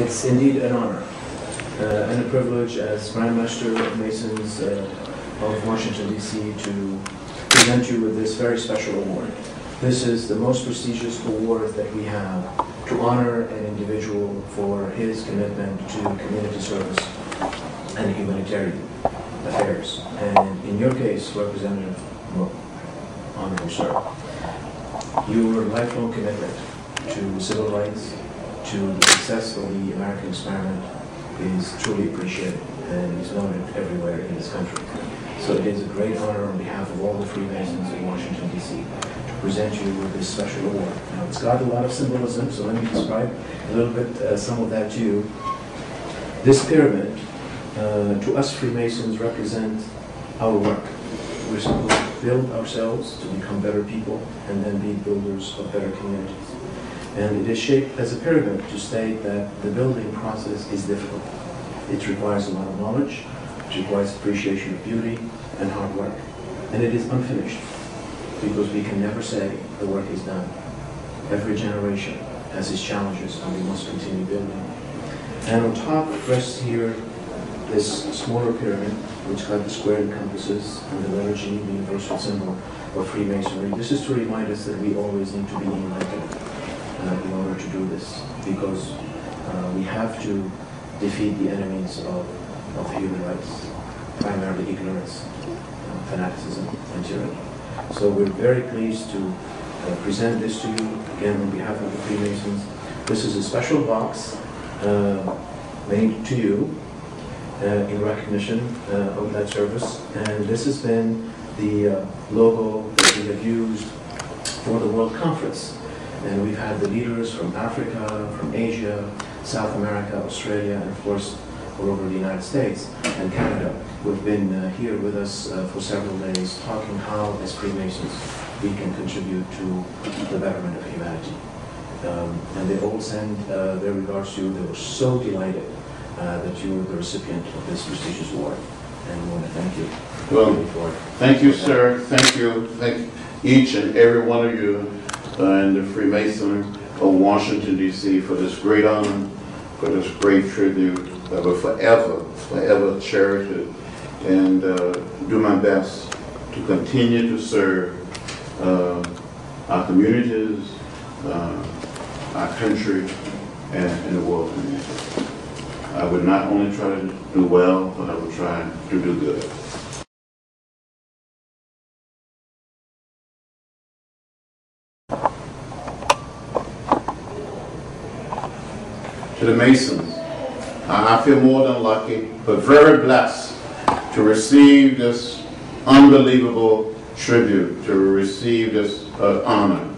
It's indeed an honor uh, and a privilege as Grand Master of Masons uh, of Washington DC to present you with this very special award. This is the most prestigious award that we have to honor an individual for his commitment to community service and humanitarian affairs. And in your case, Representative, well, Honorable Sir, your lifelong commitment to civil rights, to the success of the American experiment is truly appreciated and is noted everywhere in this country. So it is a great honor on behalf of all the Freemasons in Washington DC to present you with this special award. Now it's got a lot of symbolism, so let me describe a little bit uh, some of that to you. This pyramid, uh, to us Freemasons, represents our work. We're supposed to build ourselves to become better people and then be builders of better communities. And it is shaped as a pyramid to state that the building process is difficult. It requires a lot of knowledge, it requires appreciation of beauty and hard work. And it is unfinished because we can never say the work is done. Every generation has its challenges and we must continue building. And on top rests here this smaller pyramid, which got the squared compasses and the letter the universal symbol of Freemasonry. This is to remind us that we always need to be united in order to do this, because uh, we have to defeat the enemies of, of human rights, primarily ignorance, uh, fanaticism, and tyranny. So we're very pleased to uh, present this to you, again, on behalf of the Freemasons. This is a special box uh, made to you uh, in recognition uh, of that service. And this has been the uh, logo that we have used for the World Conference. And we've had the leaders from Africa, from Asia, South America, Australia, and of course, all over the United States and Canada, who've been uh, here with us uh, for several days talking how, as Freemasons, we can contribute to the betterment of humanity. Um, and they all send uh, their regards to you. They were so delighted uh, that you were the recipient of this prestigious award. And we want to thank you. Well. Thank you, sir. Thank you. Thank each and every one of you in the Freemasonry of Washington, D.C. for this great honor, for this great tribute. I will forever, forever cherish it and uh, do my best to continue to serve uh, our communities, uh, our country, and, and the world community. I would not only try to do well, but I would try to do good. To the Masons, I feel more than lucky, but very blessed to receive this unbelievable tribute, to receive this uh, honor.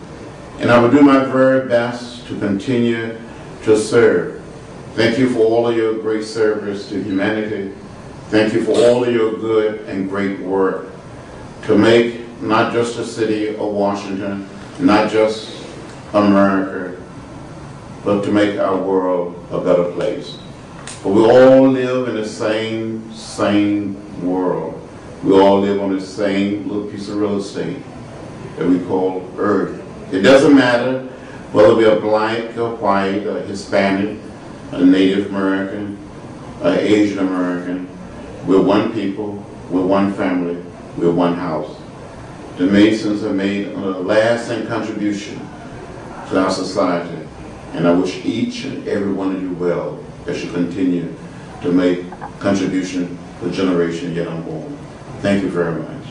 And I will do my very best to continue to serve. Thank you for all of your great service to humanity. Thank you for all of your good and great work to make not just the city of Washington, not just America, but to make our world a better place. For we all live in the same, same world. We all live on the same little piece of real estate that we call Earth. It doesn't matter whether we are black or white or Hispanic, a Native American, a Asian American. We're one people, we're one family, we're one house. The Masons have made a lasting contribution to our society, and I wish each and every one of you well as you continue to make contribution for generation yet unborn. Thank you very much.